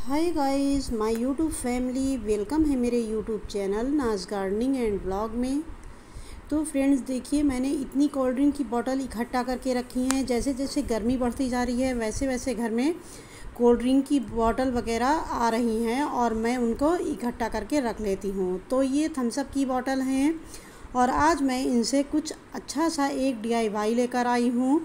Hi guys my YouTube family welcome है मेरे YouTube channel Naaz gardening and blog में। तो फ्रेंड्स देखिए, मैंने इतनी कोल्ड ड्रिंक की बोतल इकट्ठा करके रखी हैं। जैसे जैसे गर्मी बढ़ती जा रही है, वैसे वैसे घर में कोल्ड ड्रिंक की बोतल वगैरह आ रही हैं और मैं उनको इकट्ठा करके रख लेती हूँ। तो ये थम्सअप की बॉटल हैं और आज मैं इनसे कुछ अच्छा सा एक DIY लेकर आई हूँ।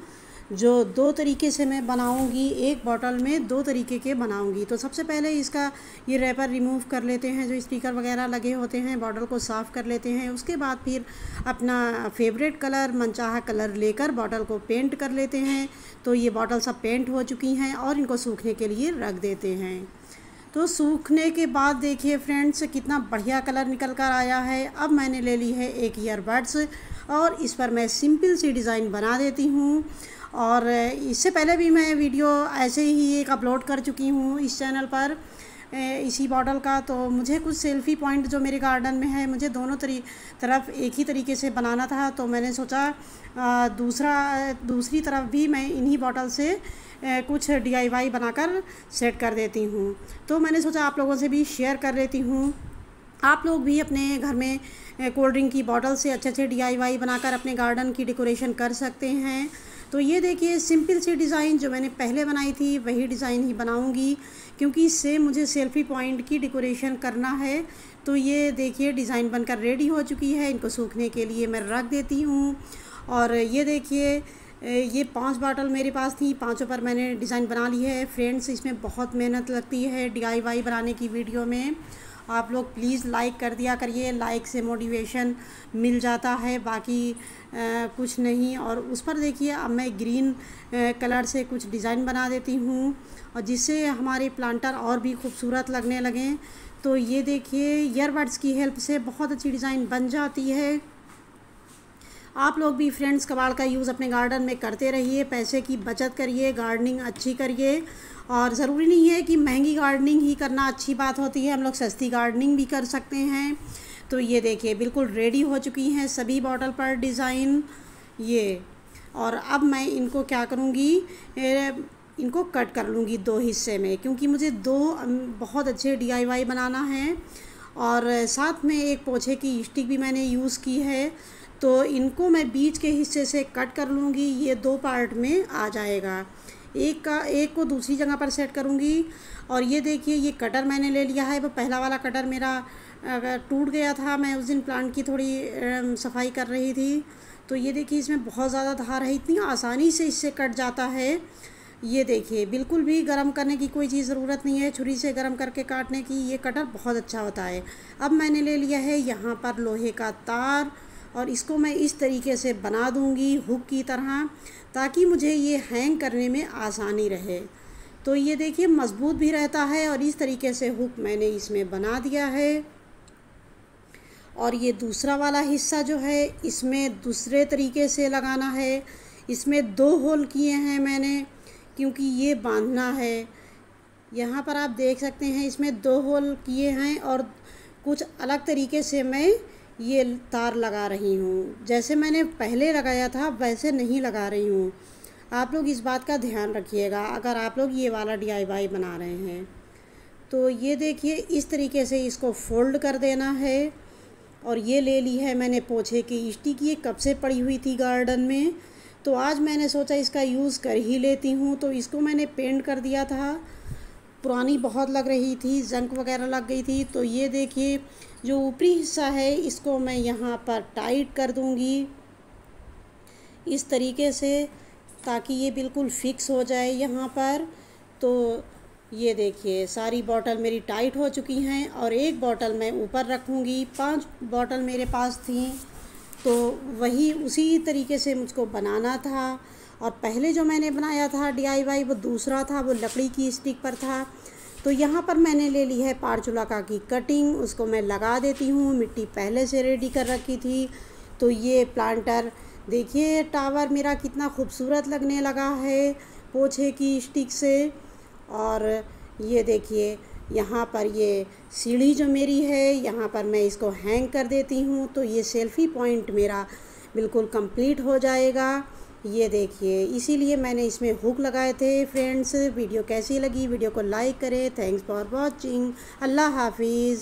जो दो तरीके से मैं बनाऊँगी, एक बॉटल में दो तरीके के बनाऊँगी। तो सबसे पहले इसका ये रैपर रिमूव कर लेते हैं, जो स्टिकर वगैरह लगे होते हैं बॉटल को साफ़ कर लेते हैं। उसके बाद फिर अपना फेवरेट कलर मनचाहा कलर लेकर बॉटल को पेंट कर लेते हैं। तो ये बॉटल सब पेंट हो चुकी हैं और इनको सूखने के लिए रख देते हैं। तो सूखने के बाद देखिए फ्रेंड्स कितना बढ़िया कलर निकल कर आया है। अब मैंने ले ली है एक ईयरबड्स और इस पर मैं सिंपल सी डिज़ाइन बना देती हूँ। और इससे पहले भी मैं वीडियो ऐसे ही एक अपलोड कर चुकी हूँ इस चैनल पर इसी बॉटल का। तो मुझे कुछ सेल्फ़ी पॉइंट जो मेरे गार्डन में है, मुझे दोनों तरी, तरफ़ एक ही तरीके से बनाना था। तो मैंने सोचा दूसरा, दूसरी तरफ़ भी मैं इन्हीं बॉटल से कुछ डीआईवाई बनाकर सेट कर देती हूँ। तो मैंने सोचा आप लोगों से भी शेयर कर लेती हूँ। आप लोग भी अपने घर में कोल्ड ड्रिंक की बॉटल से अच्छे अच्छे डी बनाकर अपने गार्डन की डेकोरेशन कर सकते हैं। तो ये देखिए सिंपल सी डिज़ाइन जो मैंने पहले बनाई थी, वही डिज़ाइन ही बनाऊँगी, क्योंकि इससे मुझे सेल्फ़ी पॉइंट की डेकोरेशन करना है। तो ये देखिए डिज़ाइन बनकर रेडी हो चुकी है। इनको सूखने के लिए मैं रख देती हूँ। और ये देखिए, ये पाँच बाटल मेरे पास थी। पाँचों पर मैंने डिज़ाइन बना ली है। फ्रेंड्स इसमें बहुत मेहनत लगती है डीआईवाई बनाने की वीडियो में। आप लोग प्लीज़ लाइक कर दिया करिए। लाइक से मोटिवेशन मिल जाता है। बाकी आ, कुछ नहीं। और उस पर देखिए अब मैं ग्रीन आ, कलर से कुछ डिज़ाइन बना देती हूँ। और जिससे हमारे प्लांटर और भी खूबसूरत लगने लगें। तो ये देखिए ईयरबड्स की हेल्प से बहुत अच्छी डिज़ाइन बन जाती है। आप लोग भी फ्रेंड्स कबाड़ का यूज़ अपने गार्डन में करते रहिए, पैसे की बचत करिए गार्डनिंग अच्छी करिए। और ज़रूरी नहीं है कि महँगी गार्डनिंग ही करना अच्छी बात होती है, हम लोग सस्ती गार्डनिंग भी कर सकते हैं। तो ये देखिए, बिल्कुल रेडी हो चुकी हैं सभी बॉटल पर डिज़ाइन ये। और अब मैं इनको क्या करूँगी इनको कट कर लूँगी दो हिस्से में, क्योंकि मुझे दो बहुत अच्छे डीआईवाई बनाना है। और साथ में एक पोछे की स्टिक भी मैंने यूज़ की है। तो इनको मैं बीच के हिस्से से कट कर लूँगी, ये दो पार्ट में आ जाएगा। एक का, एक को दूसरी जगह पर सेट करूँगी और ये देखिए, ये कटर मैंने ले लिया है। वो पहला वाला कटर मेरा अगर टूट गया था, मैं उस दिन प्लांट की थोड़ी सफ़ाई कर रही थी। तो ये देखिए, इसमें बहुत ज़्यादा धार है, इतनी आसानी से इससे कट जाता है। ये देखिए, बिल्कुल भी गर्म करने की कोई चीज़ ज़रूरत नहीं है। छुरी से गर्म करके काटने की ये कटर बहुत अच्छा होता है। अब मैंने ले लिया है यहाँ पर लोहे का तार। और इसको मैं इस तरीके से बना दूँगी हुक की तरह, ताकि मुझे ये हैंग करने में आसानी रहे। तो ये देखिए, मज़बूत भी रहता है और इस तरीके से हुक मैंने इसमें बना दिया है। और ये दूसरा वाला हिस्सा जो है, इसमें दूसरे तरीके से लगाना है। इसमें दो होल किए हैं मैंने, क्योंकि ये बांधना है। यहाँ पर आप देख सकते हैं, इसमें दो होल किए हैं और कुछ अलग तरीके से मैं ये तार लगा रही हूँ। जैसे मैंने पहले लगाया था, वैसे नहीं लगा रही हूँ। आप लोग इस बात का ध्यान रखिएगा, अगर आप लोग ये वाला डीआईवाई बना रहे हैं। तो ये देखिए, इस तरीके से इसको फोल्ड कर देना है। और ये ले ली है मैंने पोछे की स्टिक ये कब से पड़ी हुई थी गार्डन में? तो आज मैंने सोचा इसका यूज़ कर ही लेती हूँ। तो इसको मैंने पेंट कर दिया था। पुरानी बहुत लग रही थी, जंक वगैरह लग गई थी। तो ये देखिए, जो ऊपरी हिस्सा है, इसको मैं यहाँ पर टाइट कर दूँगी। इस तरीके से, ताकि ये बिल्कुल फिक्स हो जाए यहाँ पर। तो ये देखिए, सारी बॉटल मेरी टाइट हो चुकी हैं और एक बॉटल मैं ऊपर रखूँगी। पाँच बॉटल मेरे पास थी तो वही उसी तरीके से मुझको बनाना था। और पहले जो मैंने बनाया था डी वो दूसरा था, वो लकड़ी की स्टिक पर था। तो यहाँ पर मैंने ले ली है पारचुलाका की कटिंग, उसको मैं लगा देती हूँ, मिट्टी पहले से रेडी कर रखी थी। तो ये प्लांटर देखिए टावर मेरा कितना खूबसूरत लगने लगा है पोछे की स्टिक से। और ये देखिए, यहाँ पर ये सीढ़ी जो मेरी है, यहाँ पर मैं इसको हैंग कर देती हूँ तो ये सेल्फ़ी पॉइंट मेरा बिल्कुल कंप्लीट हो जाएगा। ये देखिए, इसीलिए मैंने इसमें हुक लगाए थे फ्रेंड्स। वीडियो कैसी लगी? वीडियो को लाइक करें। Thanks for watching. अल्लाह हाफिज़।